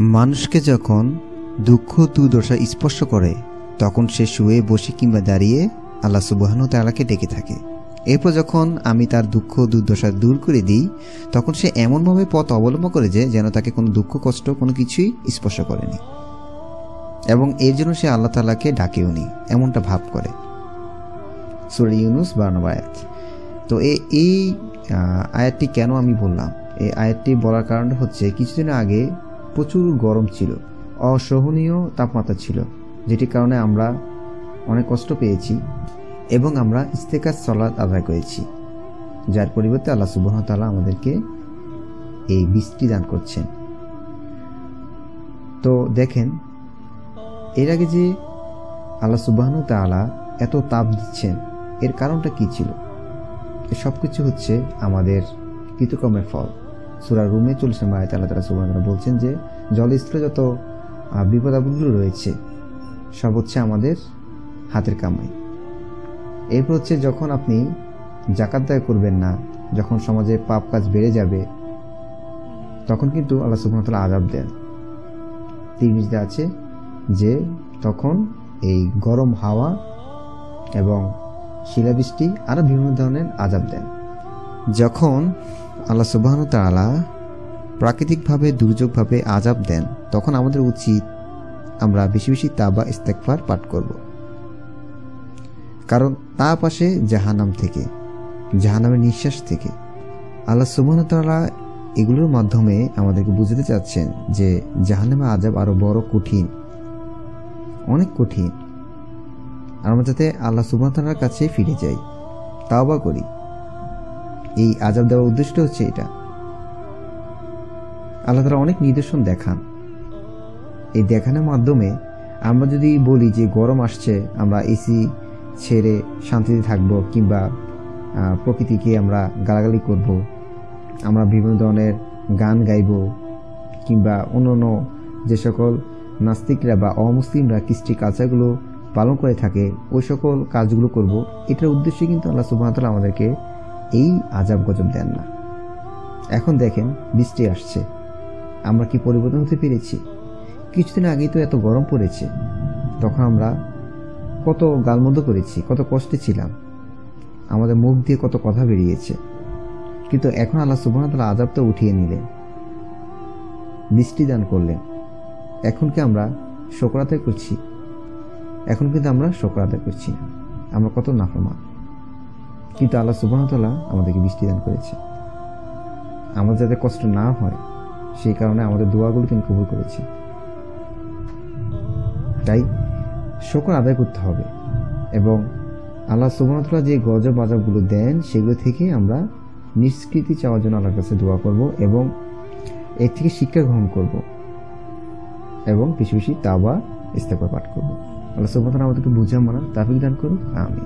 মানুষকে যখন দুঃখ, দুর্দশা স্পর্শ করে, তখন সে শুয়ে বসে কিংবা দাঁড়িয়ে আল্লাহ সুবাহনু তালাকে ডেকে থাকে। এরপর যখন আমি তার দুঃখ, দুর্দশা দূর করে দিই, তখন সে এমনভাবে পথ অবলম্বন করে যে, যেন তাকে কোনো দুঃখ, কষ্ট, কোনো কিছুই স্পর্শ করেনি। এবং এর জন্য সে আল্লাহ তালাকে ডাকেও নি, এমনটা ভাব করে। সুরে ইউনুস বারানব আয়াত। তো এই আয়াতটি কেন আমি বললাম? এই আয়াতটি বলার কারণটা হচ্ছে, কিছুদিন আগে প্রচুর গরম ছিল, অসহনীয় তাপমাত্রা ছিল, যেটির কারণে আমরা অনেক কষ্ট পেয়েছি এবং আমরা ইস্তেকার সলাদ আদায় করেছি, যার পরিবর্তে আল্লাহ সুবাহ তাআলা আমাদেরকে এই বৃষ্টি দান করছেন। তো দেখেন, এর আগে যে আল্লাহ সুবাহনু তাআলা এত তাপ দিচ্ছেন, এর কারণটা কি ছিল? সব কিছু হচ্ছে আমাদের কৃতকর্মের ফল। সুরা রুমে চলছেন মায়াত আল্লাহ তালা সুবাহ বলছেন যে জলস্থলে যত বিপদ আপদগুলো রয়েছে। সব হচ্ছে আমাদের হাতের কামাই। এরপর হচ্ছে যখন আপনি জাকাত দায় করবেন না, যখন সমাজে পাপ কাজ বেড়ে যাবে, তখন কিন্তু আল্লাহ সুবাহতাল্লাহ আজাব দেন। তিরমিজতে আছে যে, তখন এই গরম হাওয়া এবং শিলাবৃষ্টি আরও বিভিন্ন ধরনের আজাব দেন। যখন আল্লাহ সুবাহন তাআলা প্রাকৃতিকভাবে, দুর্যোগভাবে আজাব দেন, তখন আমাদের উচিত আমরা বেশি বেশি তাবা ইস্তেকফার পাঠ করব। কারণ তাপ আসে জাহানাম থেকে জাহানামের নিঃশ্বাস থেকে। আল্লাহ সুবাহন তাআলা এগুলোর মাধ্যমে আমাদেরকে বুঝতে চাচ্ছেন যে জাহান্নামের আজাব আরও বড় কঠিন, অনেক কঠিন। আমরা যাতে আল্লাহ সুবাহতালার কাছে ফিরে যাই, তাওবা করি। এই আজাব দেওয়ার উদ্দেশ্য হচ্ছে এটা। আল্লাহ তারা অনেক নিদর্শন দেখান। এই দেখানোর মাধ্যমে আমরা যদি বলি যে গরম আসছে, আমরা এসি ছেড়ে শান্তিতে থাকব কিংবা প্রকৃতিকে আমরা গালাগালি করব, আমরা বিভিন্ন ধরনের গান গাইব কিংবা অন্য অন্য যে সকল নাস্তিকরা বা অমুসলিমরা কৃষ্টি কালচারগুলো পালন করে থাকে, ওই সকল কাজগুলো করব, এটার উদ্দেশ্যে কিন্তু আল্লাহ সুবাহতাল্লাহ আমাদেরকে এই আজাব গজব দেন না। এখন দেখেন বৃষ্টি আসছে। আমরা কি পরিবর্তন হতে পেরেছি? কিছুদিন আগেই তো এত গরম পড়েছে। তখন আমরা কত গালমন্দ করেছি, কত কষ্টে ছিলাম। আমাদের মুখ দিয়ে কত কথা বেরিয়েছে। কিন্তু এখন আল্লাহ সুবাহতাল্লাহ আজাবটা উঠিয়ে নিলেন। বৃষ্টি দান করলেন। এখন কি আমরা শকর আদায় করছি? এখন কিন্তু আমরা শকর আদায় করছি আমরা কত নাফরমান। কিন্তু আল্লাহ সুবাহতাল্লাহ আমাদেরকে বৃষ্টি দান করেছে। আমাদের যাতে কষ্ট না হয় সেই কারণে আমাদের দোয়াগুলো তিনি কবুল করেছে তাই শকর আদায় করতে হবে এবং আল্লাহ সুবাহতাল্লাহ যে গজব আজাবগুলো দেন, সেগুলো থেকে আমরা নিষ্কৃতি চাওয়ার জন্য আল্লাহর কাছে দোয়া করব এবং এর থেকে শিক্ষা গ্রহণ করব এবং বেশি বেশি তাওবা ইস্তেফা পাঠ করব। আল্লাহ তাআলা আমাদেরকে বুঝে মানা তাফিক দান করুক। আমিন।